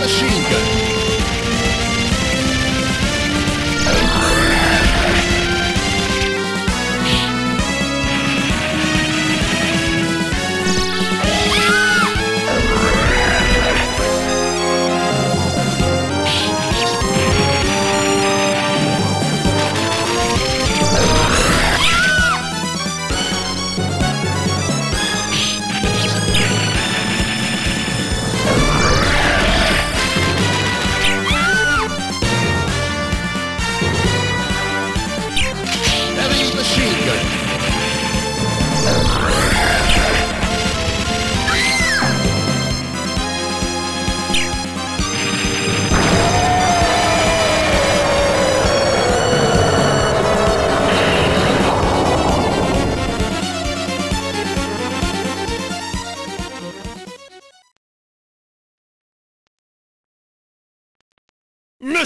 machine gun.